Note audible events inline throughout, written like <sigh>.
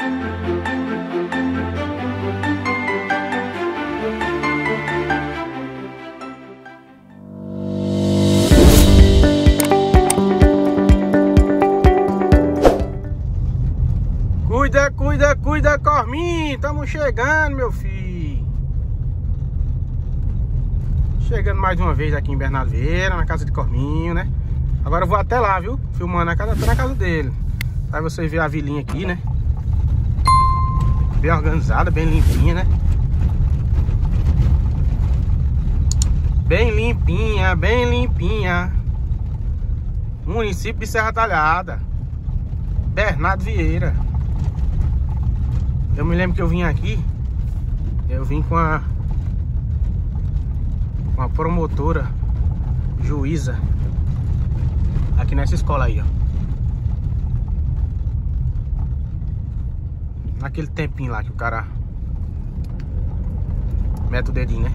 Cuida, cuida, cuida, Corminho. Estamos chegando, meu filho. Chegando mais uma vez aqui em Bernardo Vieira, na casa de Corminho, né? Agora eu vou até lá, viu? Filmando a casa, até na casa dele. Aí vocês verem a vilinha aqui, né? Bem organizada, bem limpinha, né? Bem limpinha, bem limpinha. Município de Serra Talhada. Bernardo Vieira. Eu me lembro que eu vim aqui, eu vim com a com a promotora juíza aqui nessa escola aí, ó. Naquele tempinho lá que o cara mete o dedinho, né?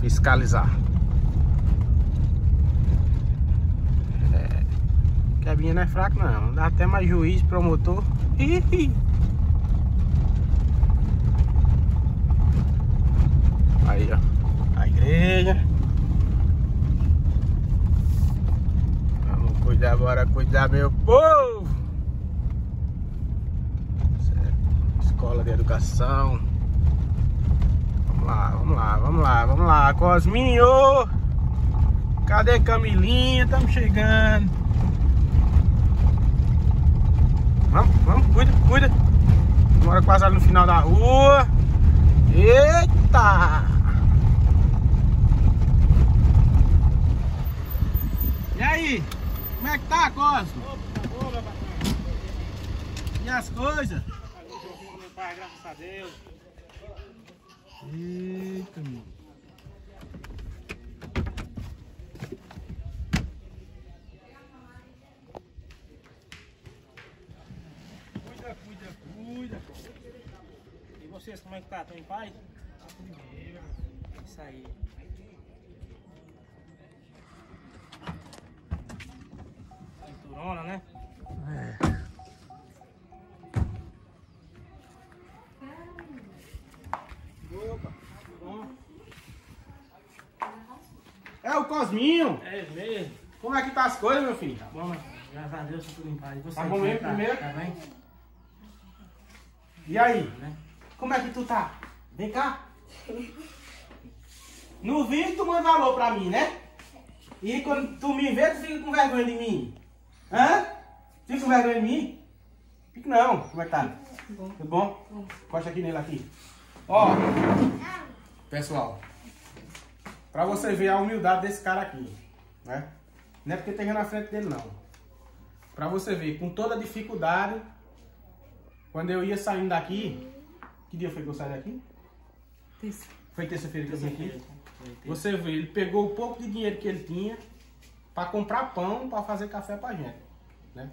Fiscalizar. É, Quebinha não é fraco não, dá até mais juiz, promotor. Aí, ó. A igreja. Vamos cuidar agora, cuidar, meu povo. Certo. Escola de educação. Vamos lá, vamos lá, vamos lá, vamos lá. Cosminho! Cadê Camilinha? Estamos chegando. Vamos, vamos, cuida, cuida. Mora quase ali no final da rua. Eita! E aí? Como é que tá, Cosmo? E as coisas? Pai, graças a Deus. Eita, meu. Cuida, cuida, cuida. E vocês, como é que tá? Estão em paz? Isso aí. Cinturona, né? Cosminho. É mesmo. Como é que tá as coisas, meu filho? Tá bom, né? Graças a Deus, tá tudo em paz. E vocês, Tá bom é mesmo que primeiro? Tá bem? E aí? Né? Como é que tu tá? Vem cá. No vídeo tu manda alô pra mim, né? E quando tu me vê, tu fica com vergonha de mim. Hã? Fica com vergonha de mim? Fica não. Como é que tá? Tudo bom? Encosta aqui nele aqui. Ó, pessoal. Pra você ver a humildade desse cara aqui, né? Não é porque esteja na frente dele, não. Pra você ver, com toda a dificuldade, quando eu ia saindo daqui, que dia foi que eu saí daqui? Foi terça-feira que eu vim aqui. Você vê, ele pegou o pouco de dinheiro que ele tinha para comprar pão para fazer café pra gente, né?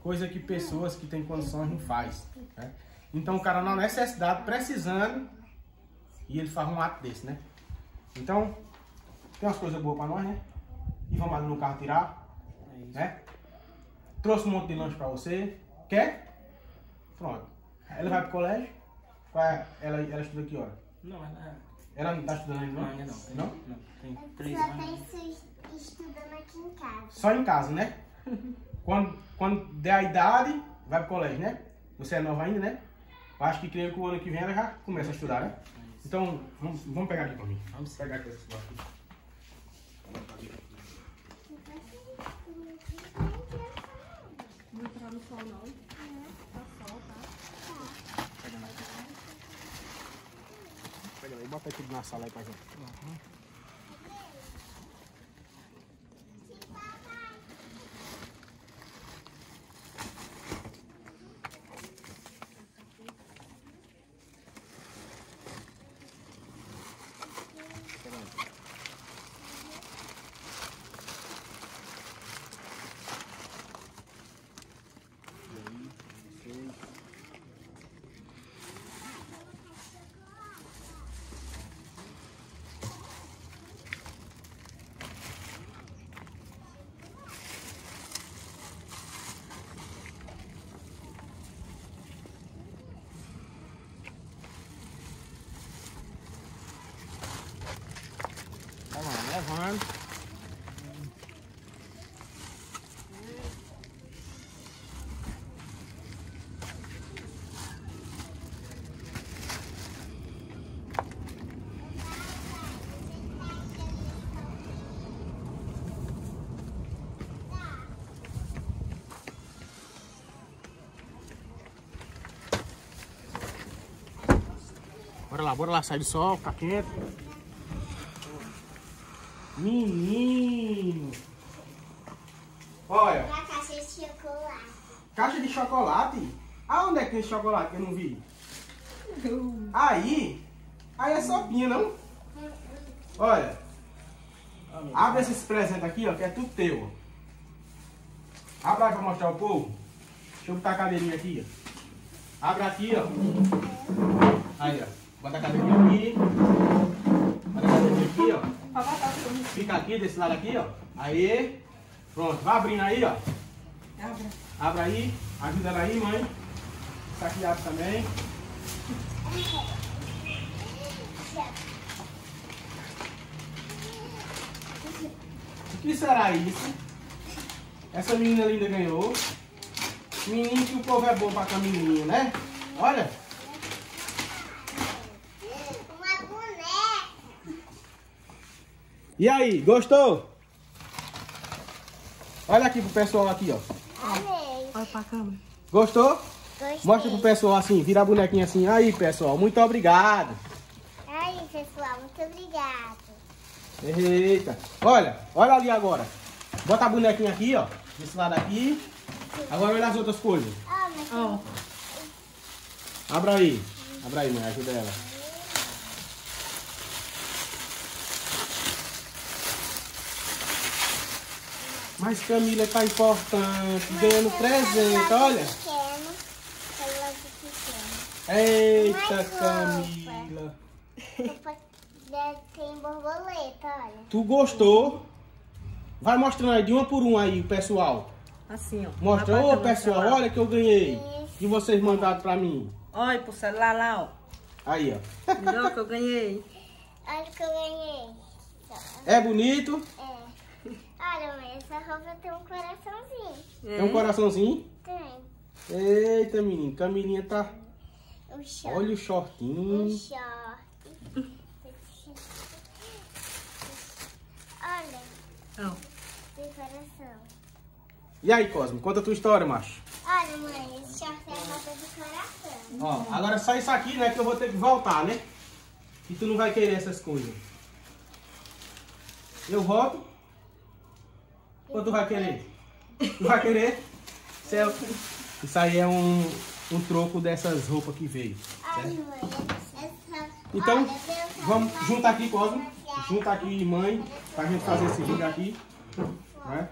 Coisa que pessoas que têm condições não faz, né? Então o cara na necessidade, precisando, e ele faz um ato desse, né? Então, tem umas coisas boas para nós, né? E vamos ali no carro tirar, É isso. né? Trouxe um monte de lanche para você. Quer? Pronto. Ela vai pro colégio. Qual é- Ela, ela estuda que hora? Não, ela... Ela não tá estudando ainda, Não, não? ainda não. Tem- Não? Não, tem Só três tá anos. estu- estudando aqui em casa. Só em casa, né? <laughs> Quando, quando der a idade, vai pro colégio, né? Você é nova ainda, né? Eu acho que creio que o ano que vem ela já começa a estudar, né? Então, vamos, vamos pegar aqui pra mim. Vamos pegar aqui esse aqui. Não vou entrar no sol não. Tá sol, tá? Pega aí, bota tudo na sala aí pra gente. Bora lá, bora lá, sai do sol, tá quente. Menino. Olha, Uma caixa de chocolate. caixa de chocolate. Aonde é que tem esse chocolate que eu não vi? Aí, aí é sopinha, não? Olha, abre esses presentes aqui, ó, que é tudo teu. Abre aí pra mostrar o povo. Deixa eu botar a cadeirinha aqui, ó. Abre aqui, ó. Aí, ó. Bota a cadeirinha aqui. Bota a cadeirinha aqui, ó. Fica aqui, desse lado aqui, ó. Aí. Pronto, vai abrindo aí, ó. Abre aí. Ajuda ela aí, mãe. Isso aqui abre também. O que será isso? Essa menina linda ganhou. Menino que o povo é bom pra caminhinho, né? Olha. Uma boneca. E aí, gostou? Olha aqui pro pessoal aqui, ó. Amei. Olha pra câmera. Gostou? Gostei. Mostra pro pessoal assim, vira a bonequinha assim. Aí, pessoal, muito obrigado. Aí, pessoal, muito obrigado. Eita. Olha, olha ali agora. Bota a bonequinha aqui, ó. Desse lado aqui. Agora olha as outras coisas. Ah, mas Abra aí. Abra aí, mãe. Ajuda ela. Mas Camila tá importante, ganhando presente, olha. Eita, Camila. Tem borboleta, olha. Tu gostou? Vai mostrando aí de uma por uma aí, pessoal. assim, ó. Mostra, ô pessoal, celular. olha que eu ganhei. Que vocês mandaram pra mim. Olha pro celular lá, Aí, ó. ó. Viu que eu ganhei? Olha o que eu ganhei. É bonito? É. Olha, mãe, essa roupa tem um coraçãozinho. Tem um coraçãozinho? Tem. Eita, menino. Camilinha tá... O short. Olha o shortinho. short. Olha, tem coração. E aí, Cosmo, conta a tua história, macho. Olha, mãe, esse short é a roupa do coração. Ó, agora só isso aqui, né, que eu vou ter que voltar, né? E tu não vai querer essas coisas. Eu volto. Ou tu vai querer? Tu vai querer? Céu. Isso aí é um, um troco dessas roupas que veio. Então, vamos juntar aqui, Cosmo. Junta aqui, mãe, pra gente fazer esse vídeo aqui. Né?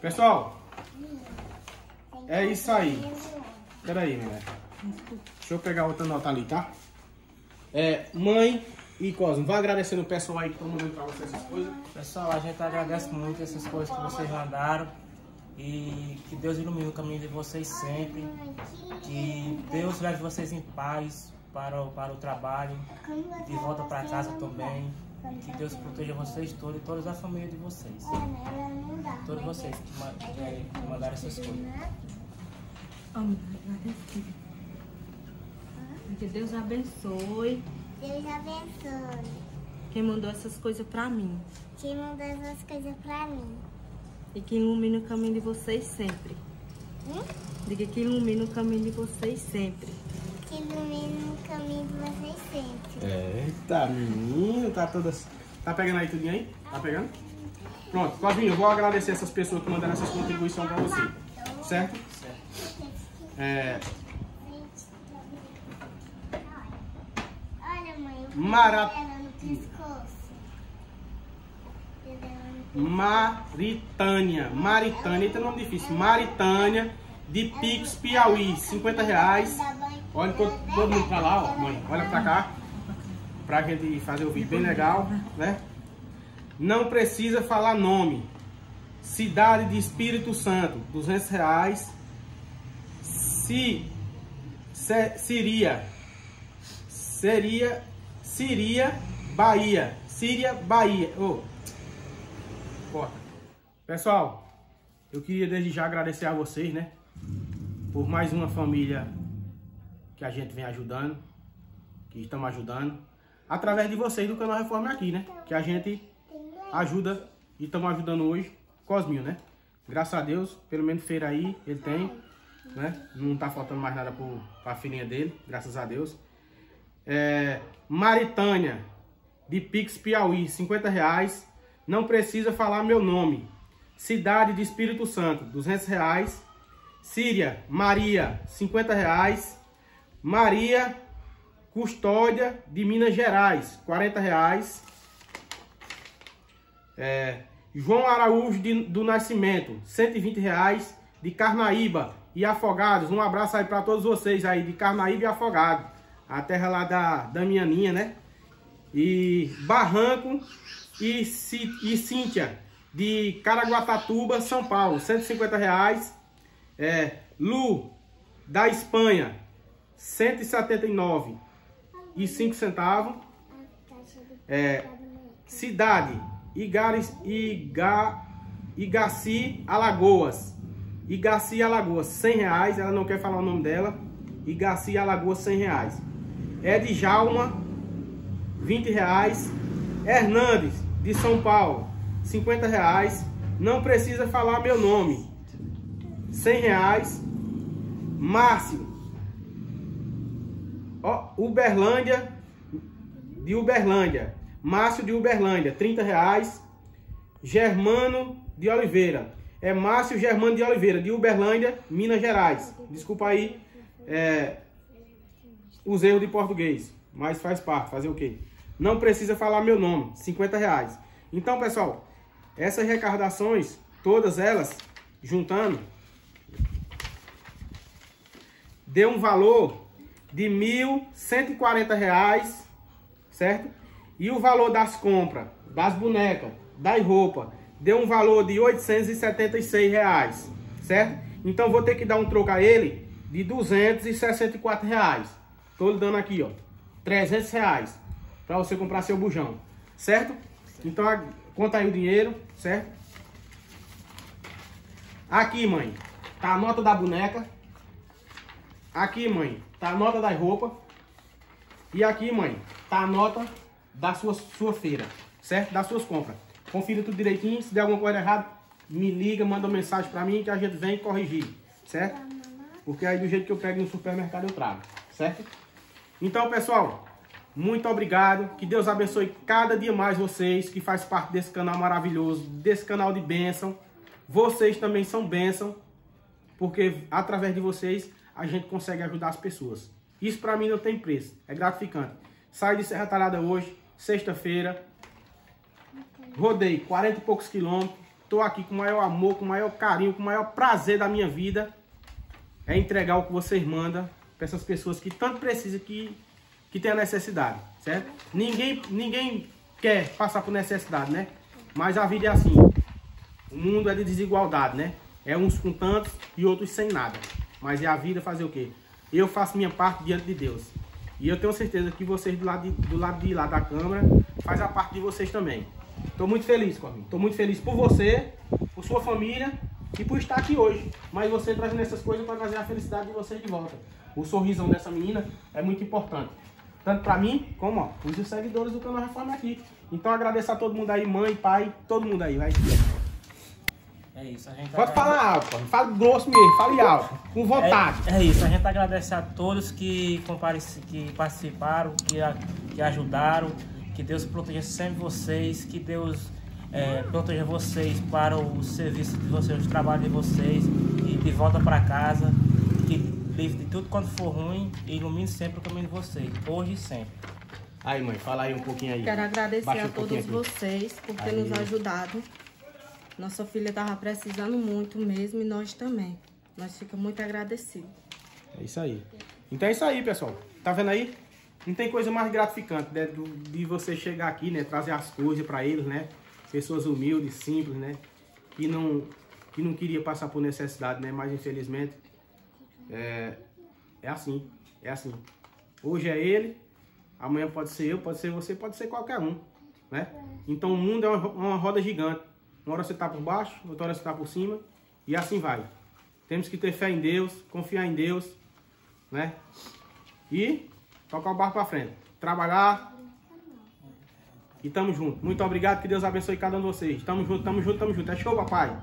Pessoal, é isso aí. Pera aí, mulher. Deixa eu pegar outra nota ali, tá? É, mãe e Cosmo, vai agradecendo o pessoal aí que estão mandando pra você essas coisas. Pessoal, a gente agradece muito essas coisas que vocês mandaram. E que Deus ilumine o caminho de vocês sempre. Que Deus leve vocês em paz para o, para o trabalho, de volta para casa também. Que Deus proteja vocês todos e toda a família de vocês. Todos vocês que, ma- que- que mandaram essas coisas. Agradece. Que Deus abençoe Deus abençoe. quem mandou essas coisas pra mim. Que mandou essas coisas pra mim. E que ilumine o caminho de vocês sempre. Hum? Diga que ilumine o caminho de vocês sempre. Que ilumine o caminho de vocês sempre. Eita, menino, tá todas. Tá pegando aí tudinho aí? Tá pegando? Pronto, Cosminho, eu vou agradecer essas pessoas que mandaram essas contribuições pra você. Certo? É, Olha, mãe, o Mara- dela no pescoço. O dela no Maritânia. Maritânia, eita nome difícil. Maritânia, de Pix, Piauí, 50 reais. Olha todo, todo mundo pra lá, ó, mãe. Olha pra cá. Pra gente fazer o vídeo bem legal, né? Não precisa falar nome. Cidade de Espírito Santo, 200 reais. Se, Siria. Seria, Siria, Bahia. Síria, Bahia. Corta. Pessoal, eu queria desde já agradecer a vocês, né? Por mais uma família que a gente vem ajudando, que estamos ajudando, através de vocês do canal Reforma Aqui, né? Que a gente ajuda e estamos ajudando hoje Cosminho, né? Graças a Deus, pelo menos feira aí, ele tem, né? Não tá faltando mais nada pro, pra filhinha dele, graças a Deus. É, Maritânia, de Pix Piauí, 50 reais. Não precisa falar meu nome. Cidade de Espírito Santo, 200 reais. Síria, Maria, 50 reais. Maria Custódia, de Minas Gerais, 40 reais. É, João Araújo de, do Nascimento, 120 reais. De Carnaíba e Afogados, um abraço aí para todos vocês aí, de Carnaíba e Afogados. A terra lá da, da minha ninha, né? E Barranco e, e Cíntia, de Caraguatatuba, São Paulo, 150 reais. É, Lu, da Espanha, 179 e 5 centavos. É, cidade, Igares, Iga, Igaci, Alagoas. Igaci, Alagoas, 100 reais. Ela não quer falar o nome dela. Igaci, Alagoas, 100 reais. Edjalma, 20 reais. Hernandes, de São Paulo, 50 reais. Não precisa falar meu nome. 100 reais. Márcio, Uberlândia, de Uberlândia. Márcio de Uberlândia, 30 reais. Germano de Oliveira. É Márcio Germano de Oliveira, de Uberlândia, Minas Gerais. Desculpa aí é, os erros de português, mas faz parte, fazer o quê? Não precisa falar meu nome, 50 reais. Então, pessoal, essas recardações, todas elas, juntando, deu um valor de R$ 1.140, certo? E o valor das compras, das bonecas, das roupas, deu um valor de 876 reais, certo? Então vou ter que dar um troco a ele de 264 reais. Tô lhe dando aqui, ó, 300 reais para você comprar seu bujão, certo? Então conta aí o dinheiro, certo? Aqui, mãe, tá a nota da boneca, Aqui, mãe, tá a nota das roupas. E aqui, mãe, tá a nota da sua, sua feira, certo? Das suas compras. Confira tudo direitinho. Se der alguma coisa errada, me liga, manda uma mensagem pra mim que a gente vem corrigir, certo? Porque aí do jeito que eu pego no supermercado eu trago, certo? Então, pessoal, muito obrigado. Que Deus abençoe cada dia mais vocês que faz parte desse canal maravilhoso, desse canal de bênção. Vocês também são bênção, porque através de vocês a gente consegue ajudar as pessoas. Isso para mim não tem preço, é gratificante. Saí de Serra Talhada hoje, sexta-feira, rodei 40 e poucos quilômetros, estou aqui com o maior amor, com o maior carinho, com o maior prazer da minha vida, é entregar o que vocês mandam para essas pessoas que tanto precisam, que, que tem a necessidade, certo? Ninguém, ninguém quer passar por necessidade, né? Mas a vida é assim, o mundo é de desigualdade, né? É uns com tantos e outros sem nada. Mas é a vida fazer o quê? Eu faço minha parte diante de Deus. E eu tenho certeza que vocês do lado de, do lado de lá da câmara faz a parte de vocês também. Estou muito feliz, Corminho. Estou muito feliz por você, por sua família e por estar aqui hoje. Mas você trazendo essas coisas para trazer a felicidade de vocês de volta. O sorrisão dessa menina é muito importante. Tanto para mim, como ó, os seguidores do canal Reforma aqui. Então agradeço a todo mundo aí, mãe, pai, todo mundo aí, vai. É isso, a gente Pode falar alto, fala grosso mesmo, fale alto, com vontade. É, é, isso, a gente agradece a todos que, que participaram, que, a, que ajudaram, que Deus proteja sempre vocês, que Deus é, proteja vocês para o serviço de vocês, o trabalho de vocês e de volta para casa, que livre de tudo quanto for ruim e ilumine sempre o caminho de vocês, hoje e sempre. Aí, mãe, fala aí um pouquinho aí. Quero agradecer Baixa a um todos vocês por ter aí. nos ajudado. Nossa filha estava precisando muito mesmo e nós também. Nós ficamos muito agradecidos. É isso aí. Então é isso aí, pessoal. Tá vendo aí? Não tem coisa mais gratificante né, de você chegar aqui, né? Trazer as coisas para eles, né? Pessoas humildes, simples, né? Que não, que não queria passar por necessidade, né? Mas infelizmente é, é assim. É assim. Hoje é ele, amanhã pode ser eu, pode ser você, pode ser qualquer um, né? Então o mundo é uma, uma roda gigante. Uma hora você está por baixo, outra hora você está por cima. E assim vai. Temos que ter fé em Deus, confiar em Deus, né? E tocar o barco para frente. Trabalhar. E tamo junto. Muito obrigado, que Deus abençoe cada um de vocês. Tamo junto, tamo junto, tamo junto. É show, papai.